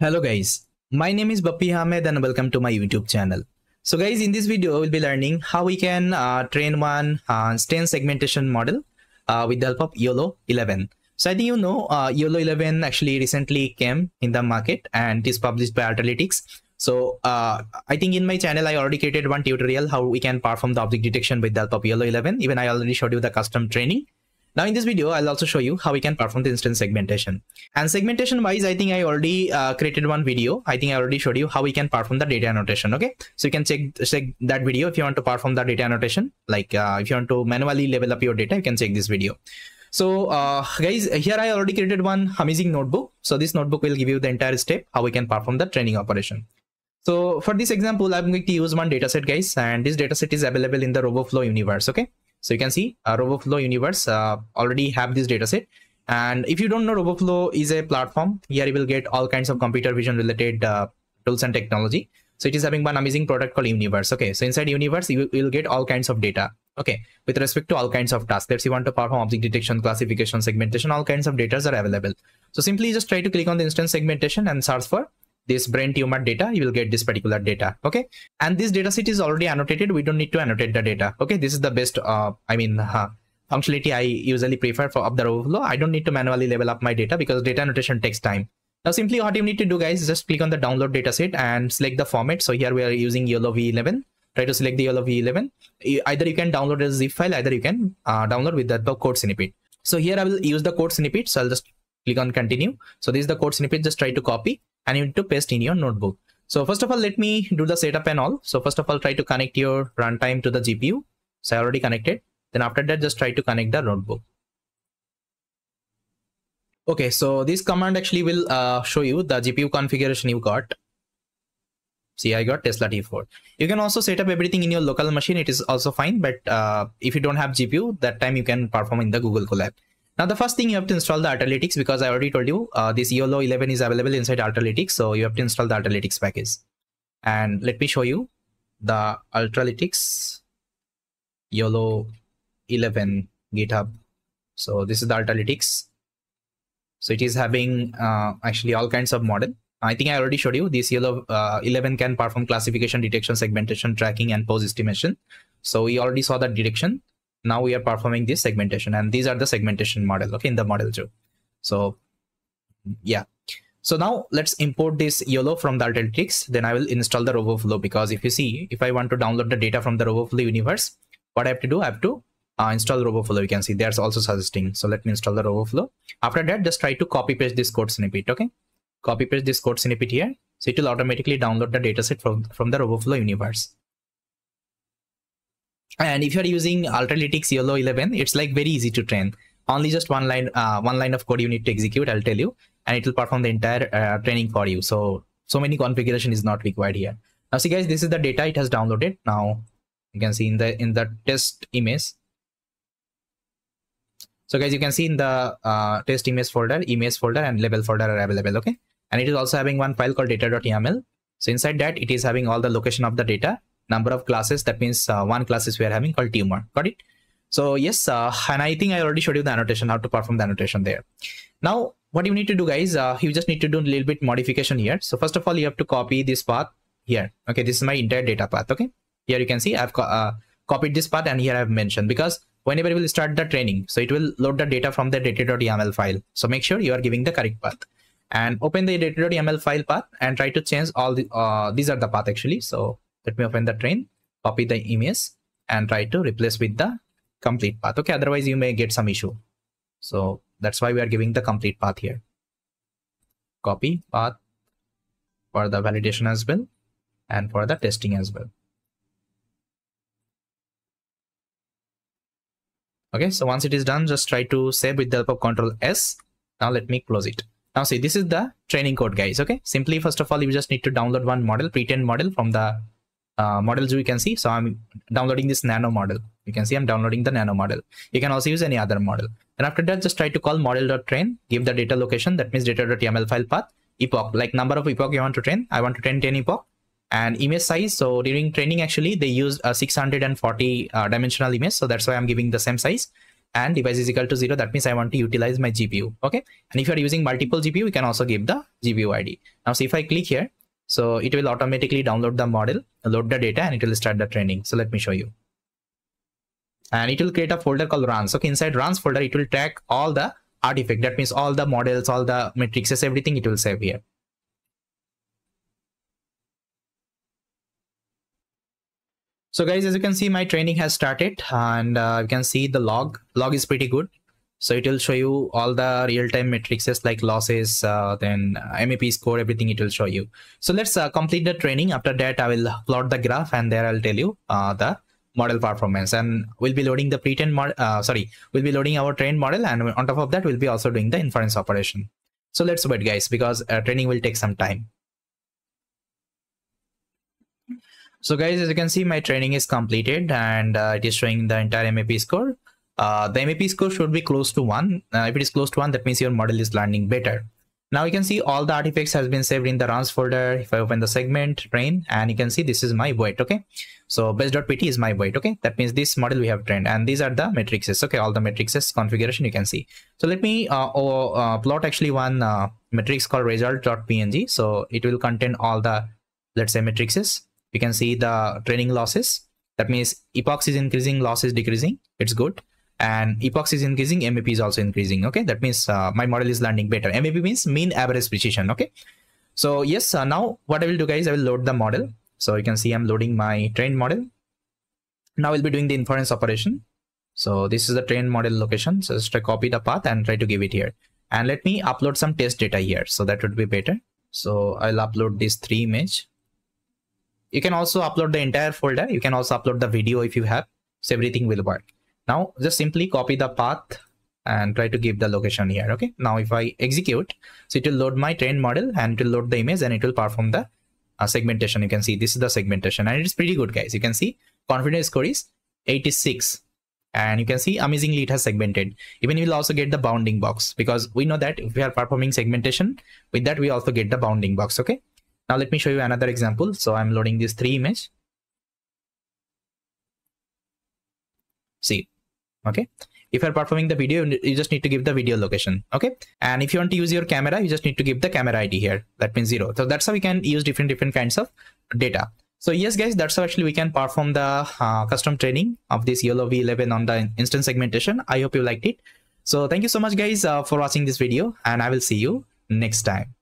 Hello guys, my name is Bappi Ahmed and welcome to my YouTube channel. So guys, in this video, we'll be learning how we can uh, train one uh, instance segmentation model uh, with the help of YOLO 11. So I think you know uh, YOLO 11 actually recently came in the market and is published by Ultralytics. So uh, I think in my channel, I already created one tutorial how we can perform the object detection with the help of YOLO 11. Even I already showed you the custom training. Now in this video, I'll also show you how we can perform the instance segmentation. And segmentation wise, I think I already uh, created one video. I think I already showed you how we can perform the data annotation. Okay, so you can check, check that video if you want to perform the data annotation. Like uh, if you want to manually level up your data, you can check this video. So uh, guys, here I already created one amazing notebook. So this notebook will give you the entire step how we can perform the training operation. So for this example, I'm going to use one dataset guys, and this dataset is available in the RoboFlow universe. Okay. So you can see uh, RoboFlow universe uh, already have this dataset. And if you don't know RoboFlow is a platform, here you will get all kinds of computer vision related uh, tools and technology. So it is having one amazing product called Universe. Okay, so inside Universe, you will get all kinds of data. Okay, with respect to all kinds of tasks. Let's say you want to perform object detection, classification, segmentation, all kinds of data are available. So simply just try to click on the instance segmentation and search for this brain tumor data you will get this particular data okay? And this data set is already annotated. We don't need to annotate the data okay? This is the best uh, i mean uh, functionality i usually prefer for up the overflow. I don't need to manually level up my data because data annotation takes time. Now simply what you need to do guys is just click on the download dataset and select the format. So here we are using YOLO v11 try to select the YOLO v11 either you can download a zip file either you can uh, download with the code snippet. So here i will use the code snippet. So i'll just click on continue. So this is the code snippet. Just try to copy and you need to paste in your notebook. So first of all, let me do the setup and all. So first of all, try to connect your runtime to the GPU. So I already connected. Then after that, just try to connect the notebook. Okay, so this command actually will uh, show you the GPU configuration you got. See, I got Tesla T4. You can also set up everything in your local machine. It is also fine. But uh, if you don't have GPU, that time you can perform in the Google Colab. Now the first thing you have to install the Ultralytics because I already told you uh, this YOLO 11 is available inside Ultralytics. So you have to install the Ultralytics package. And let me show you the Ultralytics YOLO 11 GitHub. So this is the Ultralytics. So it is having uh, actually all kinds of model. I think I already showed you this YOLO uh, 11 can perform classification, detection, segmentation, tracking, and pose estimation. So we already saw that detection now we are performing this segmentation and these are the segmentation model okay in the model too so yeah so now let's import this YOLO from the Ultralytics. Then I will install the RoboFlow because if you see, if I want to download the data from the RoboFlow universe, what I have to do, I have to uh, install RoboFlow. You can see there's also suggesting. So let me install the RoboFlow. After that, just try to copy paste this code snippet. Okay, copy paste this code snippet here. So it will automatically download the dataset from from the RoboFlow universe and if you're using Ultralytics YOLO 11 it's like very easy to train. Only just one line uh, one line of code you need to execute i'll tell you and it will perform the entire uh, training for you. So so many configuration is not required here. Now see guys this is the data it has downloaded. Now you can see in the in the test image. So guys you can see in the uh, test image folder image folder and label folder are available okay? And it is also having one file called data.yaml so inside that it is having all the location of the data number of classes. That means uh, one classes we are having called tumor got it? So yes uh, and i think i already showed you the annotation how to perform the annotation there. Now what you need to do guys uh, you just need to do a little bit modification here. So first of all you have to copy this path here. Okay this is my entire data path okay? Here you can see i've co uh, copied this path and here i've mentioned because whenever we will start the training so it will load the data from the data.yaml file. So make sure you are giving the correct path. And open the data.yaml file path and try to change all the uh, these are the path actually. So let me open the train copy the image and try to replace with the complete path. Okay otherwise you may get some issue. So that's why we are giving the complete path here. Copy path for the validation as well and for the testing as well. Okay so once it is done just try to save with the help of control s. Now let me close it. Now see this is the training code guys okay? Simply first of all you just need to download one model pretend model from the uh, models you can see. So I'm downloading this nano model. You can see I'm downloading the nano model. You can also use any other model. And after that, just try to call model.train, give the data location, that means data.yaml file path, epoch, like number of epoch you want to train. I want to train 10 epoch and image size. So during training, actually, they use a 640 uh, dimensional image. So that's why I'm giving the same size. and device is equal to zero that means i want to utilize my gpu okay and if you are using multiple gpu we can also give the gpu id now see if i click here so it will automatically download the model load the data and it will start the training. So let me show you. And it will create a folder called runs. Okay inside runs folder it will track all the artifact. That means all the models all the matrices everything it will save here. So guys as you can see my training has started and uh, you can see the log. Log is pretty good so it will show you all the real-time matrices like losses uh, then map score everything it will show you. So let's uh, complete the training. After that i will plot the graph and there i'll tell you uh, the model performance. And we'll be loading the pre-trained model uh, sorry we'll be loading our trained model and on top of that we'll be also doing the inference operation. So let's wait guys because uh, training will take some time. So guys as you can see my training is completed and uh, it is showing the entire map score uh, the map score should be close to one. Uh, if it is close to one that means your model is learning better. Now you can see all the artifacts has been saved in the runs folder. If i open the segment train and you can see this is my weight okay? So best.pt is my weight okay? That means this model we have trained and these are the matrices okay? All the matrices configuration you can see. So let me uh, uh, plot actually one uh, matrix called result.png so it will contain all the let's say matrices. You can see the training losses. That means epochs is increasing loss is decreasing. It's good and epochs is increasing map is also increasing okay? That means uh, my model is learning better. Map means mean average precision okay? So yes uh, now what i will do guys i will load the model. So you can see i'm loading my trained model. Now we'll be doing the inference operation. So this is the trained model location. So just copy the path and try to give it here. And let me upload some test data here. So that would be better. So i'll upload this three image. You can also upload the entire folder. You can also upload the video if you have. So everything will work now just simply copy the path and try to give the location here okay? Now if i execute so it will load my trained model and it will load the image and it will perform the uh, segmentation. You can see this is the segmentation and it is pretty good guys. You can see confidence score is 86 and you can see amazingly it has segmented. Even you will also get the bounding box because we know that if we are performing segmentation with that we also get the bounding box okay? Now let me show you another example. So i'm loading this three image. See okay? If you're performing the video you just need to give the video location. Okay? And if you want to use your camera you just need to give the camera id here. That means zero. So that's how we can use different different kinds of data. So yes guys that's how actually we can perform the uh, custom training of this yolo v11 on the instance segmentation. I hope you liked it. So thank you so much guys uh, for watching this video and i will see you next time